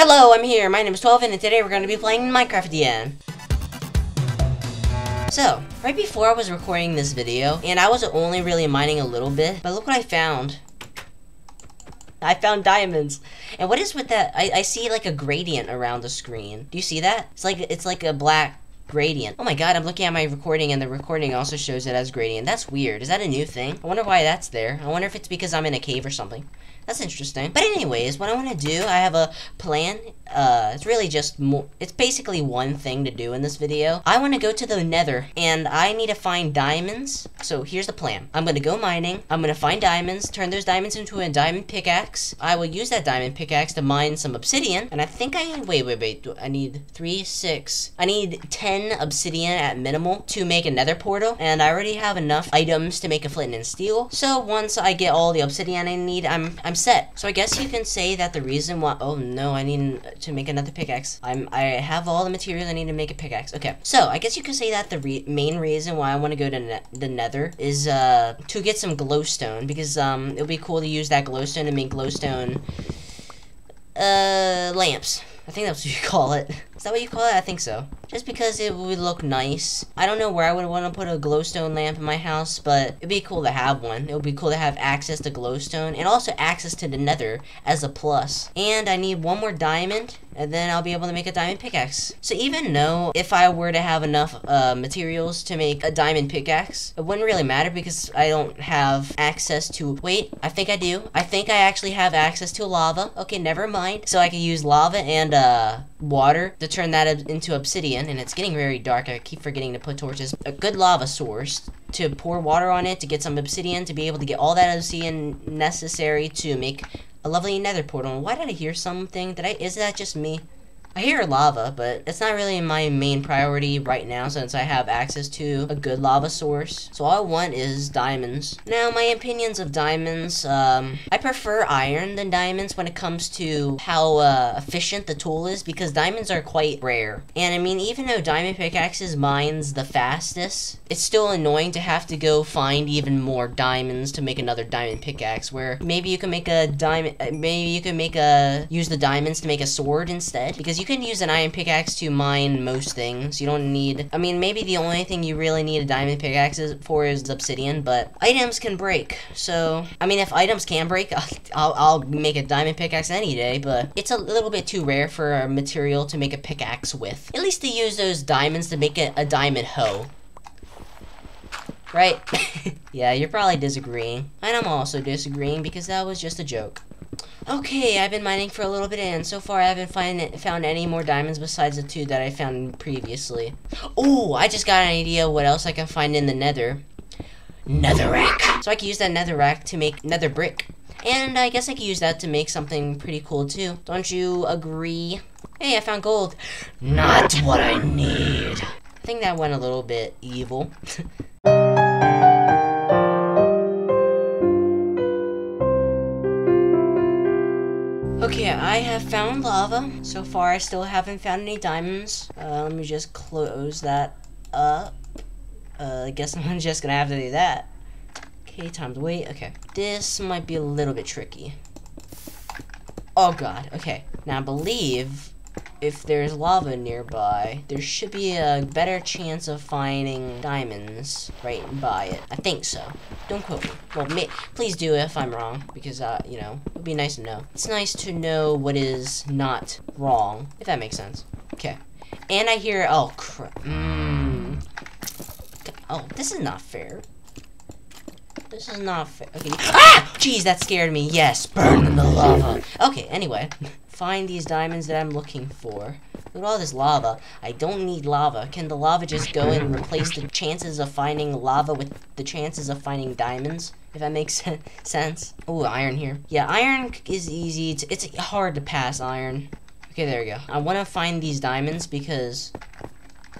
Hello, I'm here. My name is 12, and today we're going to be playing Minecraft again. So, right before I was recording this video, and I was only really mining a little bit, but look what I found. I found diamonds. And what is with that? I, I see like a gradient around the screen. Do you see that? It's like it's like a black gradient. Oh my god, I'm looking at my recording and the recording also shows it as gradient. That's weird. Is that a new thing? I wonder why that's there. I wonder if it's because I'm in a cave or something. That's interesting. But anyways, what I want to do, I have a plan. Uh, it's really just more, it's basically one thing to do in this video. I want to go to the nether and I need to find diamonds. So here's the plan. I'm going to go mining. I'm going to find diamonds, turn those diamonds into a diamond pickaxe. I will use that diamond pickaxe to mine some obsidian. And I think I, wait, wait, wait. I need three, six. I need 10 obsidian at minimal to make a nether portal. And I already have enough items to make a flint and steel. So once I get all the obsidian I need, I'm, I'm set. So I guess you can say that the reason why, oh no, I need to make another pickaxe. I'm, I have all the materials I need to make a pickaxe. Okay, so I guess you could say that the re main reason why I want to go to ne the nether is uh, to get some glowstone because um, it would be cool to use that glowstone to make glowstone uh, lamps. I think that's what you call it. Is that what you call it? I think so. Just because it would look nice. I don't know where I would want to put a glowstone lamp in my house, but it'd be cool to have one. It would be cool to have access to glowstone and also access to the nether as a plus. And I need one more diamond and then I'll be able to make a diamond pickaxe. So even though if I were to have enough uh, materials to make a diamond pickaxe, it wouldn't really matter because I don't have access to, wait, I think I do. I think I actually have access to lava. Okay, never mind. So I can use lava and uh, water to turn that into obsidian and it's getting very dark. I keep forgetting to put torches. A good lava source to pour water on it to get some obsidian to be able to get all that obsidian necessary to make a lovely nether portal. Why did I hear something? Did I, is that just me? I hear lava, but it's not really my main priority right now since I have access to a good lava source. So all I want is diamonds. Now, my opinions of diamonds, um, I prefer iron than diamonds when it comes to how uh, efficient the tool is because diamonds are quite rare. And I mean, even though diamond pickaxes mines the fastest, it's still annoying to have to go find even more diamonds to make another diamond pickaxe where maybe you can make a diamond, uh, maybe you can make a, use the diamonds to make a sword instead because you can use an iron pickaxe to mine most things. You don't need, I mean, maybe the only thing you really need a diamond pickaxe for is obsidian, but items can break. So, I mean, if items can break, I'll, I'll make a diamond pickaxe any day, but it's a little bit too rare for a material to make a pickaxe with. At least to use those diamonds to make a, a diamond hoe. Right? yeah, you're probably disagreeing. And I'm also disagreeing because that was just a joke. Okay, I've been mining for a little bit, and so far I haven't find, found any more diamonds besides the two that I found previously. Oh, I just got an idea what else I can find in the nether. Netherrack. So I can use that netherrack to make nether brick. And I guess I could use that to make something pretty cool too. Don't you agree? Hey, I found gold. Not what I need. I think that went a little bit evil. I have found lava. So far, I still haven't found any diamonds. Uh, let me just close that up. Uh, I guess I'm just gonna have to do that. Okay, time to wait. Okay, this might be a little bit tricky. Oh god, okay. Now, I believe if there's lava nearby, there should be a better chance of finding diamonds right by it. I think so. Don't quote me. Well, please do if I'm wrong, because, uh, you know, it would be nice to know. It's nice to know what is not wrong, if that makes sense. Okay. And I hear, oh, crap. Mm. Oh, this is not fair. This is not fair. Okay. Ah! Jeez, that scared me. Yes, burn in the lava. Okay, anyway find these diamonds that I'm looking for. Look at all this lava. I don't need lava. Can the lava just go and replace the chances of finding lava with the chances of finding diamonds? If that makes sense. Oh, iron here. Yeah, iron is easy. To, it's hard to pass iron. Okay, there we go. I want to find these diamonds because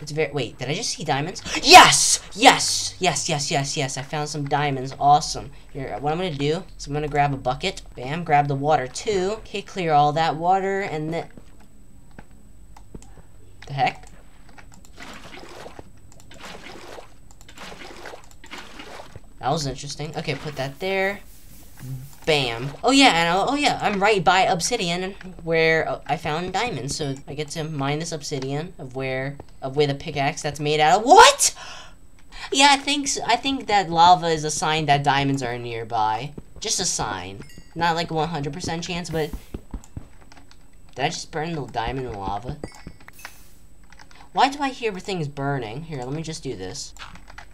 it's very- wait, did I just see diamonds? Yes! Yes! Yes, yes, yes, yes, I found some diamonds. Awesome. Here, what I'm gonna do is I'm gonna grab a bucket. Bam, grab the water too. Okay, clear all that water, and then... The heck? That was interesting. Okay, put that there. Bam. Oh yeah, and oh, oh yeah, I'm right by obsidian where uh, I found diamonds. So I get to mine this obsidian of where of where the pickaxe that's made out of. What? Yeah, I think. I think that lava is a sign that diamonds are nearby. Just a sign. Not like 100% chance, but did I just burn the diamond in lava? Why do I hear things burning? Here, let me just do this.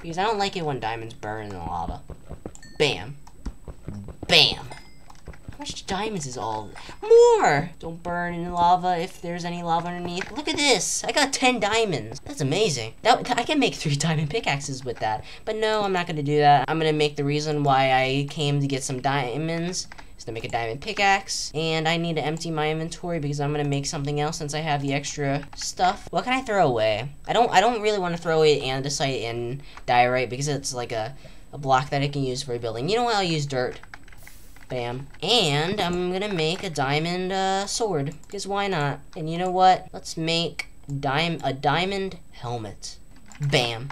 Because I don't like it when diamonds burn in the lava. Bam. Bam. How much diamonds is all? More! Don't burn in lava if there's any lava underneath. Look at this. I got 10 diamonds. That's amazing. That I can make three diamond pickaxes with that. But no, I'm not to do that. I'm to make the reason why I came to get some diamonds is to make a diamond pickaxe. And I need to empty my inventory because I'm to make something else since I have the extra stuff. What can I throw away? I don't I don't really want to throw away andesite and diorite because it's like a, a block that I can use for rebuilding. You know what? I'll use dirt. Bam. And I'm gonna make a diamond uh, sword, because why not? And you know what? Let's make dime a diamond helmet. Bam.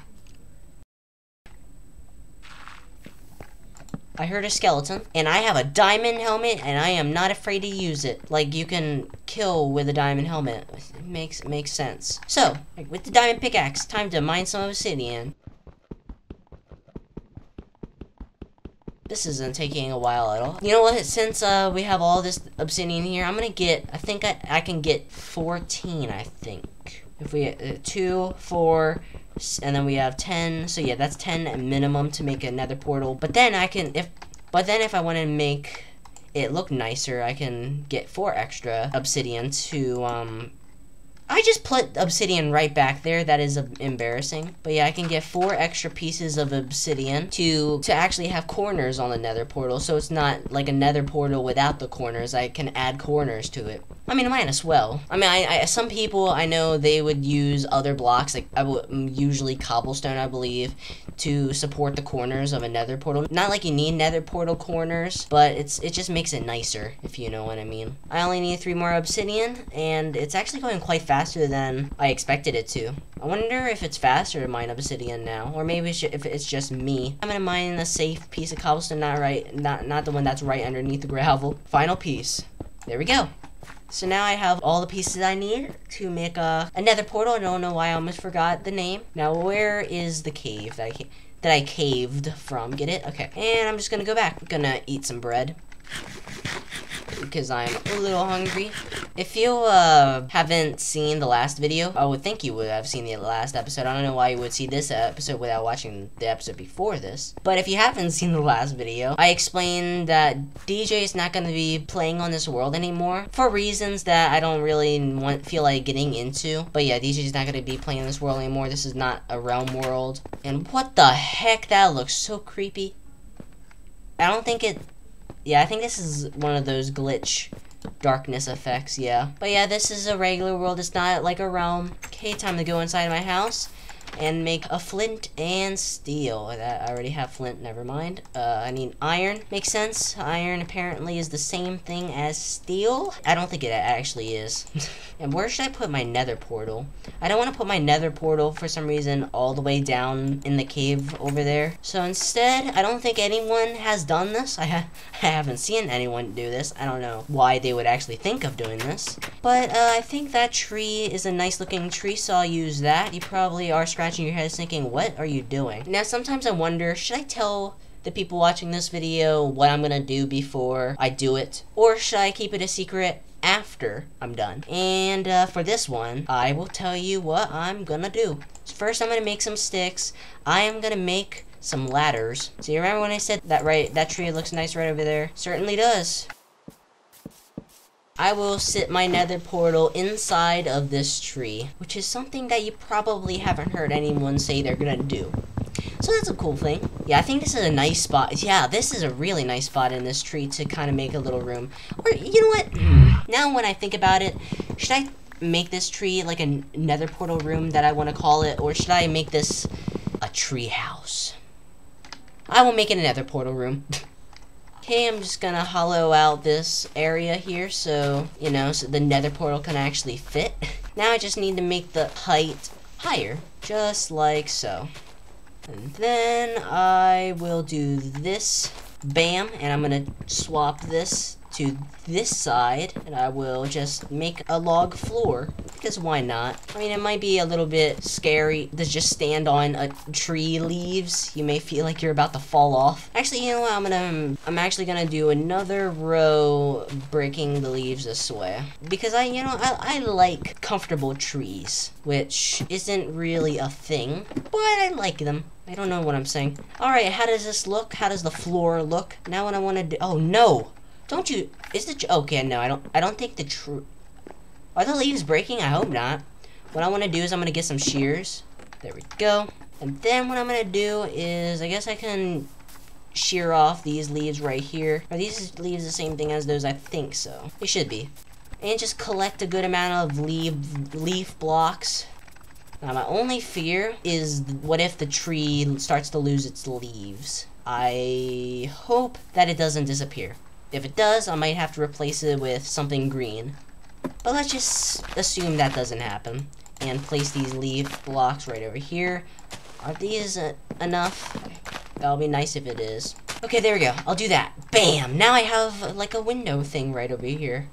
I heard a skeleton, and I have a diamond helmet, and I am not afraid to use it. Like, you can kill with a diamond helmet. It makes, makes sense. So, with the diamond pickaxe, time to mine some obsidian. This isn't taking a while at all. You know what? Since uh, we have all this obsidian here, I'm gonna get. I think I, I can get 14. I think if we uh, two, four, and then we have 10. So yeah, that's 10 minimum to make a nether portal. But then I can if. But then if I want to make it look nicer, I can get four extra obsidian to um I just put obsidian right back there. That is embarrassing. But yeah, I can get four extra pieces of obsidian to to actually have corners on the nether portal. So it's not like a nether portal without the corners. I can add corners to it. I mean, I might as well. I mean, I, I some people I know they would use other blocks, like mm, usually cobblestone, I believe, to support the corners of a nether portal. Not like you need nether portal corners, but it's it just makes it nicer, if you know what I mean. I only need three more obsidian, and it's actually going quite fast faster than I expected it to. I wonder if it's faster to mine obsidian now, or maybe it's if it's just me. I'm gonna mine a safe piece of cobblestone, not right, not not the one that's right underneath the gravel. Final piece. There we go. So now I have all the pieces I need to make a nether portal. I don't know why I almost forgot the name. Now where is the cave that I that I caved from? Get it? Okay. And I'm just gonna go back. Gonna eat some bread because I'm a little hungry. If you uh, haven't seen the last video, I would think you would have seen the last episode. I don't know why you would see this episode without watching the episode before this. But if you haven't seen the last video, I explained that DJ is not going to be playing on this world anymore for reasons that I don't really want feel like getting into. But yeah, DJ is not going to be playing this world anymore. This is not a realm world. And what the heck? That looks so creepy. I don't think it yeah, I think this is one of those glitch darkness effects, yeah. But yeah, this is a regular world. It's not like a realm. Okay, time to go inside my house and make a flint and steel. I already have flint, never mind. Uh, I need iron. Makes sense. Iron apparently is the same thing as steel. I don't think it actually is. and where should I put my nether portal? I don't want to put my nether portal for some reason all the way down in the cave over there. So instead, I don't think anyone has done this. I, ha I haven't seen anyone do this. I don't know why they would actually think of doing this. But uh, I think that tree is a nice looking tree, so I'll use that. You probably are scratching your head thinking, what are you doing? Now, sometimes I wonder, should I tell the people watching this video what I'm gonna do before I do it? Or should I keep it a secret after I'm done? And uh, for this one, I will tell you what I'm gonna do. First, I'm gonna make some sticks. I am gonna make some ladders. So you remember when I said that right, that tree looks nice right over there? Certainly does. I will sit my nether portal inside of this tree, which is something that you probably haven't heard anyone say they're gonna do. So that's a cool thing. Yeah, I think this is a nice spot. Yeah, this is a really nice spot in this tree to kind of make a little room. Or, you know what? Hmm. now when I think about it, should I make this tree like a nether portal room that I want to call it? Or should I make this a tree house? I will make it a nether portal room. Okay, I'm just gonna hollow out this area here so, you know, so the nether portal can actually fit. Now I just need to make the height higher, just like so. And then I will do this Bam, and I'm gonna swap this to this side, and I will just make a log floor, because why not? I mean, it might be a little bit scary to just stand on a tree leaves. You may feel like you're about to fall off. Actually, you know what? I'm gonna, um, I'm actually gonna do another row breaking the leaves this way, because I, you know, I, I like comfortable trees, which isn't really a thing, but I like them. I don't know what I'm saying. Alright, how does this look? How does the floor look? Now what I want to do- Oh, no! Don't you- Is the- Okay, no, I don't- I don't think the true- Are the leaves breaking? I hope not. What I want to do is I'm going to get some shears. There we go. And then what I'm going to do is, I guess I can shear off these leaves right here. Are these leaves the same thing as those? I think so. They should be. And just collect a good amount of leaf, leaf blocks. Now my only fear is what if the tree starts to lose its leaves. I hope that it doesn't disappear. If it does, I might have to replace it with something green. But let's just assume that doesn't happen. And place these leaf blocks right over here. Are these uh, enough? That'll be nice if it is. Okay, there we go. I'll do that. Bam! Now I have like a window thing right over here.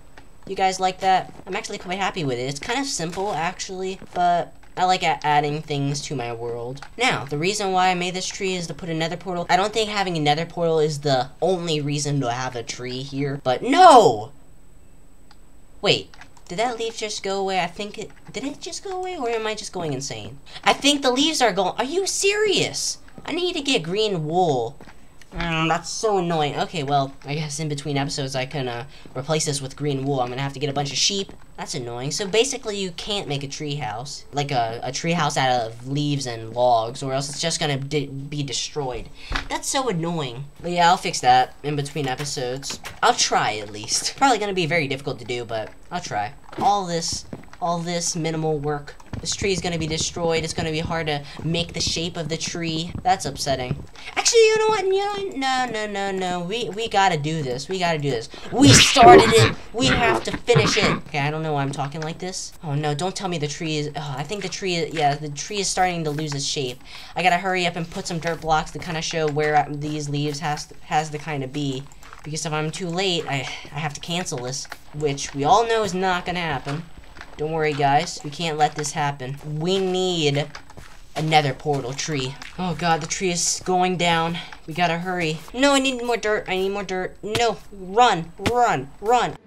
You guys like that? I'm actually quite happy with it. It's kind of simple, actually, but I like adding things to my world. Now, the reason why I made this tree is to put a nether portal. I don't think having a nether portal is the only reason to have a tree here, but no! Wait, did that leaf just go away? I think it, did it just go away or am I just going insane? I think the leaves are going, are you serious? I need to get green wool. Mm, that's so annoying. Okay, well, I guess in between episodes I can uh, replace this with green wool. I'm gonna have to get a bunch of sheep. That's annoying. So basically you can't make a tree house. Like a, a tree house out of leaves and logs or else it's just gonna be destroyed. That's so annoying. But yeah, I'll fix that in between episodes. I'll try at least. Probably gonna be very difficult to do, but I'll try. All this all this minimal work. This tree is going to be destroyed. It's going to be hard to make the shape of the tree. That's upsetting. Actually, you know what? Know, no, no, no, no. We we got to do this. We got to do this. We started it. We have to finish it. Okay, I don't know why I'm talking like this. Oh no, don't tell me the tree is oh, I think the tree is yeah, the tree is starting to lose its shape. I got to hurry up and put some dirt blocks to kind of show where these leaves has to, has to kind of be because if I'm too late, I I have to cancel this, which we all know is not going to happen. Don't worry, guys. We can't let this happen. We need a nether portal tree. Oh god, the tree is going down. We gotta hurry. No, I need more dirt. I need more dirt. No, run, run, run.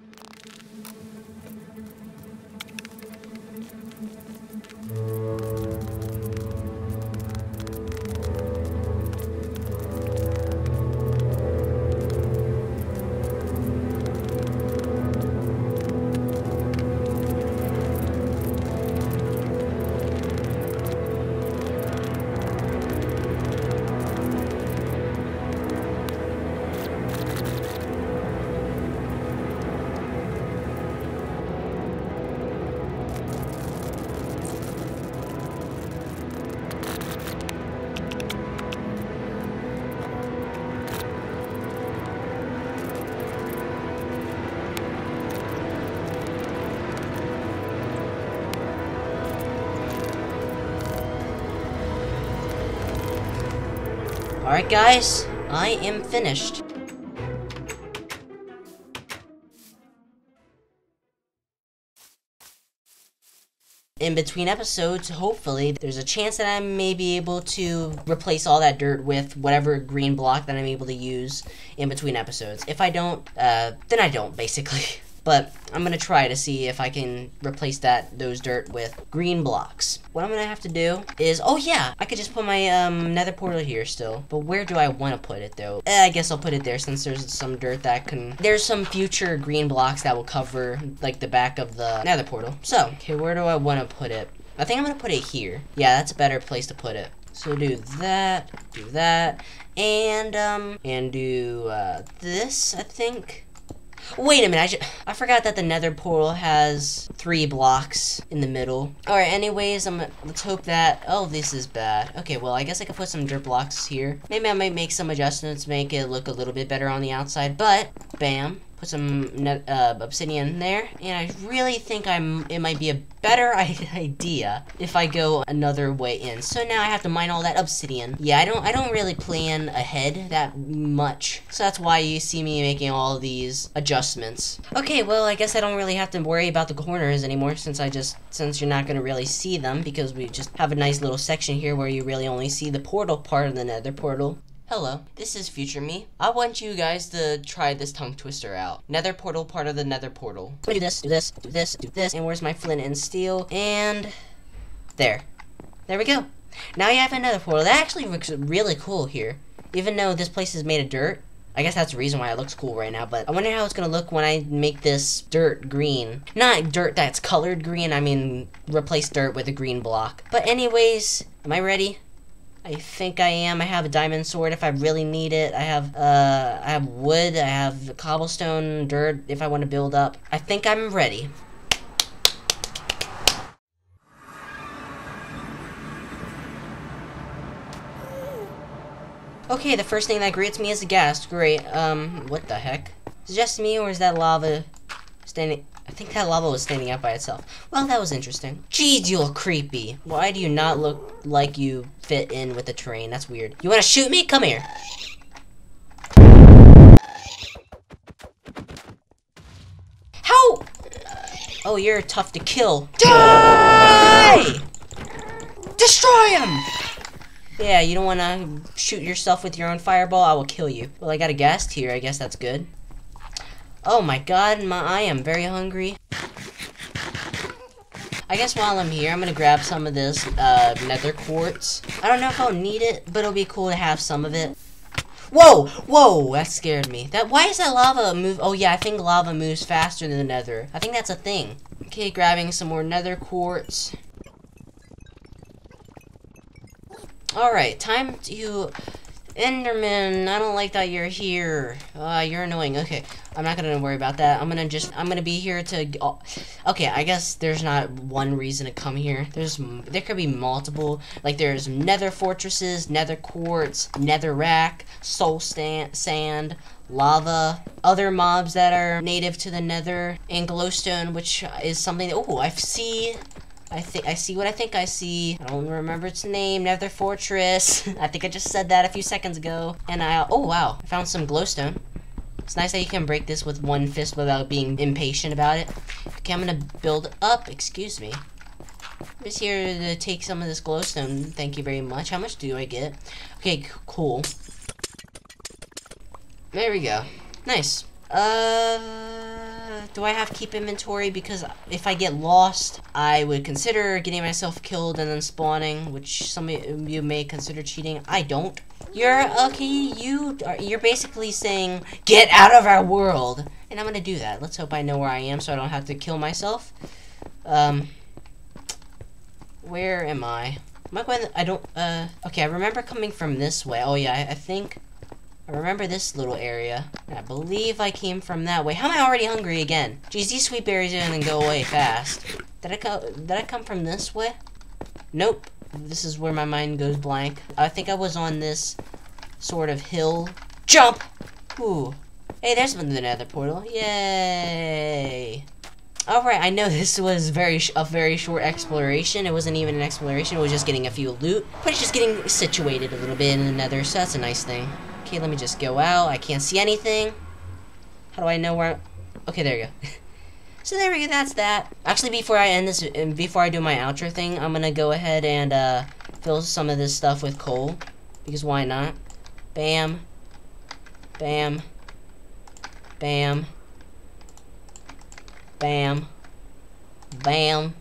Alright guys, I am finished. in between episodes, hopefully, there's a chance that I may be able to replace all that dirt with whatever green block that I'm able to use in between episodes. If I don't, uh, then I don't, basically. But I'm gonna try to see if I can replace that those dirt with green blocks. What I'm gonna have to do is, oh yeah, I could just put my um, nether portal here still. But where do I want to put it though? Eh, I guess I'll put it there since there's some dirt that can. There's some future green blocks that will cover like the back of the nether portal. So, okay, where do I want to put it? I think I'm gonna put it here. Yeah, that's a better place to put it. So do that, do that, and um, and do uh, this. I think. Wait a minute, I, just, I forgot that the nether portal has three blocks in the middle. Alright, anyways, I'm, let's hope that, oh, this is bad. Okay, well, I guess I could put some dirt blocks here. Maybe I might make some adjustments, make it look a little bit better on the outside, but, bam, Put some uh, obsidian there, and I really think I'm. It might be a better idea if I go another way in. So now I have to mine all that obsidian. Yeah, I don't. I don't really plan ahead that much, so that's why you see me making all these adjustments. Okay, well, I guess I don't really have to worry about the corners anymore since I just since you're not gonna really see them because we just have a nice little section here where you really only see the portal part of the Nether portal. Hello, this is Future Me. I want you guys to try this tongue twister out. Nether portal, part of the nether portal. do this, do this, do this, do this, and where's my flint and steel? And there. There we go. Now you have a nether portal. That actually looks really cool here. Even though this place is made of dirt. I guess that's the reason why it looks cool right now, but I wonder how it's gonna look when I make this dirt green. Not dirt that's colored green, I mean replace dirt with a green block. But anyways, am I ready? I think I am. I have a diamond sword if I really need it. I have uh I have wood, I have cobblestone, dirt if I want to build up. I think I'm ready. Okay, the first thing that greets me is a ghast. Great. Um, what the heck? Is it just me or is that lava standing I think that lava was standing up by itself. Well, that was interesting. Jeez, you look creepy. Why do you not look like you fit in with the terrain? That's weird. You want to shoot me? Come here. How? Oh, you're tough to kill. Die! Destroy him! Yeah, you don't want to shoot yourself with your own fireball? I will kill you. Well, I got a ghast here. I guess that's good. Oh my god, my, I am very hungry. I guess while I'm here, I'm gonna grab some of this uh, nether quartz. I don't know if I'll need it, but it'll be cool to have some of it. Whoa! Whoa! That scared me. That Why is that lava move? Oh yeah, I think lava moves faster than the nether. I think that's a thing. Okay, grabbing some more nether quartz. Alright, time to Enderman, I don't like that you're here. Uh, you're annoying. Okay, I'm not gonna worry about that. I'm gonna just, I'm gonna be here to, oh, okay, I guess there's not one reason to come here. There's, there could be multiple, like there's nether fortresses, nether quartz, nether rack, soul stand, sand, lava, other mobs that are native to the nether, and glowstone, which is something, oh, I see I think I see what I think I see. I don't remember its name. Nether Fortress. I think I just said that a few seconds ago. And I oh wow, I found some glowstone. It's nice that you can break this with one fist without being impatient about it. Okay, I'm gonna build up. Excuse me. I'm just here to take some of this glowstone. Thank you very much. How much do I get? Okay, cool. There we go. Nice. Uh, do I have keep inventory? Because if I get lost, I would consider getting myself killed and then spawning, which some of you may consider cheating. I don't. You're, okay, you, are, you're basically saying, get out of our world. And I'm gonna do that. Let's hope I know where I am so I don't have to kill myself. Um, where am I? Am I going, I don't, uh, okay, I remember coming from this way. Oh yeah, I, I think Remember this little area. I believe I came from that way. How am I already hungry again? Geez, these sweet berries didn't go away fast. Did I, co did I come from this way? Nope. This is where my mind goes blank. I think I was on this sort of hill. Jump! Ooh. Hey, there's the nether portal. Yay! Alright, I know this was very a very short exploration. It wasn't even an exploration. It was just getting a few loot. But it's just getting situated a little bit in the nether, so that's a nice thing. Okay, let me just go out. I can't see anything. How do I know where... Okay, there you go. so there we go, that's that. Actually, before I end this, and before I do my outro thing, I'm gonna go ahead and uh, fill some of this stuff with coal. Because why not? Bam. Bam. Bam. Bam. Bam.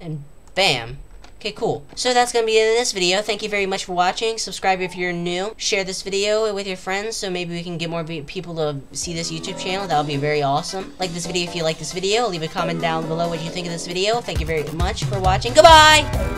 And bam. Okay, cool. So that's going to be it in this video. Thank you very much for watching. Subscribe if you're new. Share this video with your friends so maybe we can get more people to see this YouTube channel. That would be very awesome. Like this video if you like this video. Leave a comment down below what you think of this video. Thank you very much for watching. Goodbye!